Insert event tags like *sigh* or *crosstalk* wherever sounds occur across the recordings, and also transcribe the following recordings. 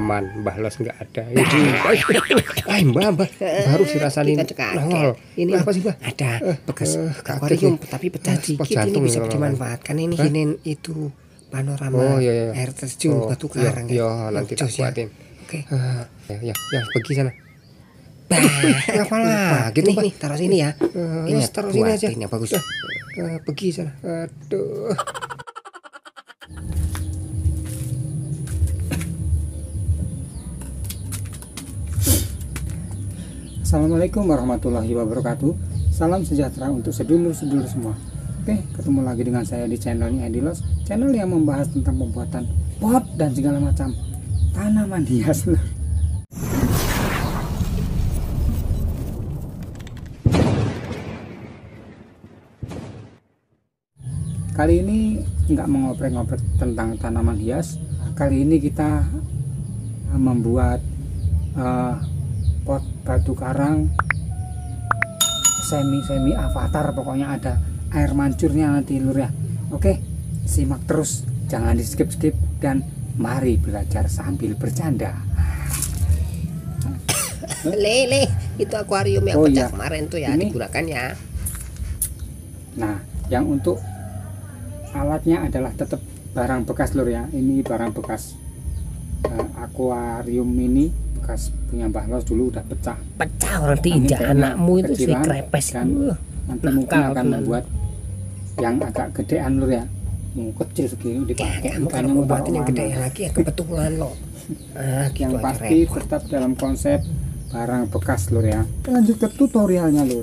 aman Mbah Los nggak ada. Ini ay Mbah Mbah baru dirasain. Nongol ini apa sih Mbah? ada bekas eh, akuarium kaget tapi pecah Eh, dikit. ini bisa ini dimanfaatkan. Ini hinin itu panorama Oh, iya, iya. air terjun Oh, batu iya, karang iya, ya. nanti tak ya. oke. Ya ya ya pergi sana. Bah Ngapa lah? Gitu, nih nih taruh sini ya. Eh, ini wes, taruh sini aja. buatin yang bagus. Eh, eh, pergi sana. Aduh Assalamualaikum warahmatullahi wabarakatuh. Salam sejahtera untuk sedulur-sedulur semua. Oke, ketemu lagi dengan saya di channelnya Edilos Channel yang membahas tentang pembuatan pot dan segala macam tanaman hias lur. Kali ini nggak mengoprek-ngoprek tentang tanaman hias. Kali ini kita membuat eh, pot batu karang. Semi semi avatar pokoknya ada air mancurnya nanti lur ya. Oke simak terus. Jangan di skip skip dan mari belajar sambil bercanda. *coughs* Lele itu akuarium yang Oh, pecah iya. kemarin tuh ya Ini- digunakan ya. Nah yang untuk alatnya adalah tetap barang bekas lur ya. Ini barang bekas eh, akuarium ini bekas punya Mbah Los dulu udah pecah. Pecah orang kayaknya anakmu itu si krepes. Uh, nanti mungkin akan membuat yang agak gedean lur ya. Hmm, kecil segini ya, dipakai kamu kalau mau mau buatin yang gede lagi ya kebetulan loh ah *laughs* gitu yang aja pasti repot. tetap dalam konsep barang bekas lur ya. Lanjut ke tutorialnya lur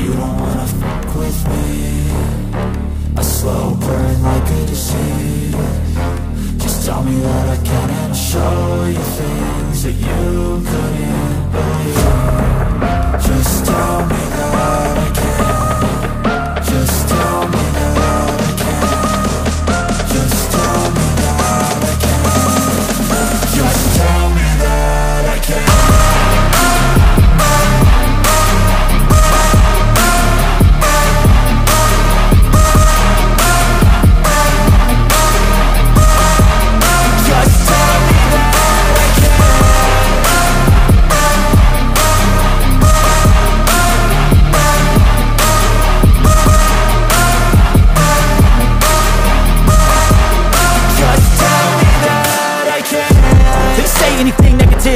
You don't wanna fuck with me. A slow burn like a disease. Just tell me that I can and I'll show you things that you couldn't believe. Just tell me that I can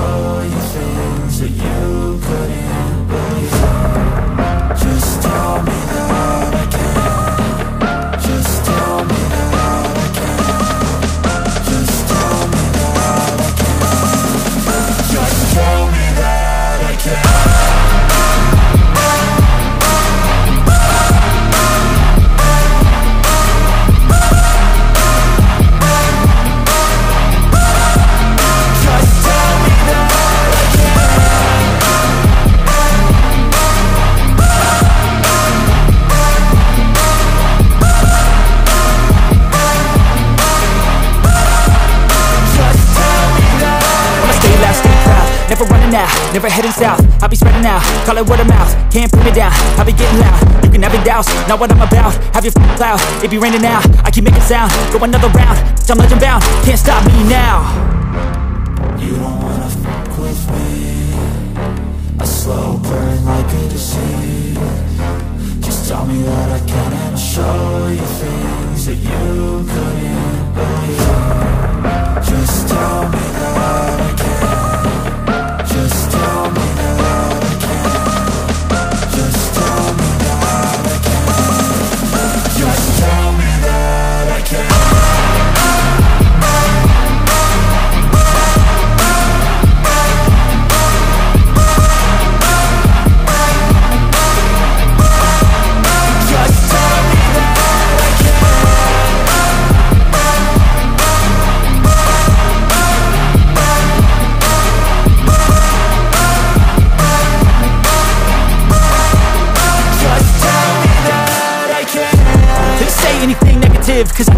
and running out, never heading south. I'll be spreading out, call it word of mouth, can't put me down. I'll be getting loud, you can have your doubts, not what I'm about. Have your f- cloud, it be raining now. I keep making sound, go another round, I'm legend bound, can't stop me now. You don't wanna fuck with me, a slow burn like a disease. Just tell me that I can and show you things that you couldn't believe.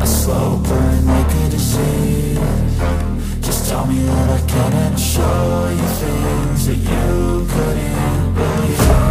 a slow burn like a disease Just tell me that I can't show you things that you couldn't believe.